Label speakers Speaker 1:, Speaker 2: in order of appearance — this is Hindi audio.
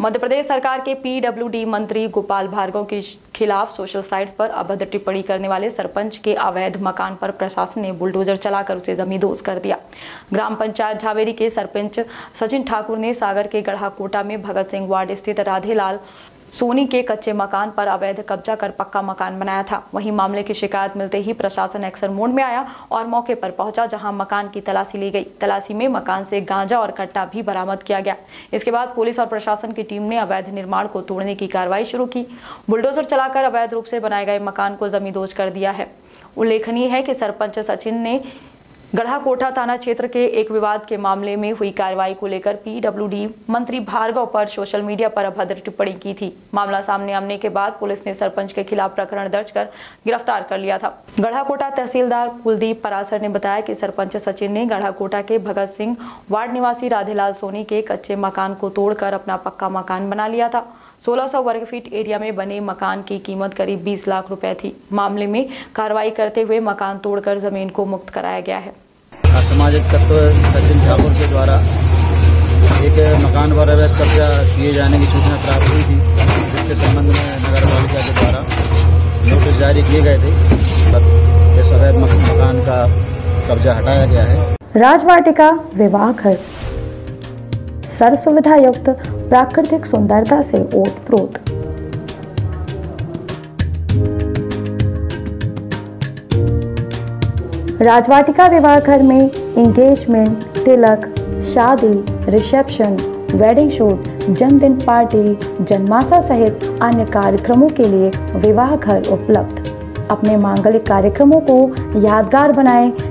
Speaker 1: मध्य प्रदेश सरकार के पीडब्ल्यूडी मंत्री गोपाल भार्गव के खिलाफ सोशल साइट्स पर अभद्र टिप्पणी करने वाले सरपंच के अवैध मकान पर प्रशासन ने बुलडोजर चलाकर उसे जमींदोज कर दिया। ग्राम पंचायत झावेरी के सरपंच सचिन ठाकुर ने सागर के गढ़ाकोटा में भगत सिंह वार्ड स्थित राधेलाल सोनी के कच्चे मकान पर अवैध कब्जा कर पक्का मकान बनाया था। वहीं मामले की शिकायत मिलते ही प्रशासन एक्शन मोड में आया और मौके पर पहुँचा, जहाँ मकान की तलाशी ली गई। तलाशी में मकान से गांजा और कट्टा भी बरामद किया गया। इसके बाद पुलिस और प्रशासन की टीम ने अवैध निर्माण को तोड़ने की कार्रवाई शुरू की। बुलडोजर चलाकर अवैध रूप से बनाए गए मकान को जमींदोज कर दिया है। उल्लेखनीय है कि सरपंच सचिन ने गढ़ा कोठा थाना क्षेत्र के एक विवाद के मामले में हुई कार्रवाई को लेकर पीडब्ल्यूडी मंत्री भार्गव पर सोशल मीडिया पर अभद्र टिप्पणी की थी। मामला सामने आने के बाद पुलिस ने सरपंच के खिलाफ प्रकरण दर्ज कर गिरफ़्तार कर लिया था। गढ़ा गढ़ाकोटा तहसीलदार कुलदीप परासर ने बताया कि सरपंच सचिन ने गढ़ा गढ़ाकोटा के भगत सिंह, वार्ड निवासी राधेलाल सोनी के कच्चे मकान को तोड़कर अपना पक्का मकान बना लिया था। 1600 वर्ग फीट एरिया में बने मकान की कीमत करीब 20 लाख रुपए थी। मामले में कार्रवाई करते हुए मकान तोड़कर ज़मीन को मुक्त कराया गया है।
Speaker 2: असामाजिक तत्व सचिन ठाकुर के द्वारा एक मकान पर अवैध कब्जा किए जाने की सूचना प्राप्त हुई थी। जिसके संबंध में नगर पालिका के द्वारा नोटिस जारी किए गए थे इस अवैध मकान का कब्जा हटाया गया है।
Speaker 3: राजवाटिका विवाह घर सर्व सुविधा युक्त प्राकृतिक सुंदरता से ओत प्रोत। राजवाटिका विवाह घर में एंगेजमेंट तिलक, शादी रिसेप्शन वेडिंग शूट जन्मदिन पार्टी जन्माशा सहित अन्य कार्यक्रमों के लिए विवाह घर उपलब्ध। अपने मांगलिक कार्यक्रमों को यादगार बनाएँ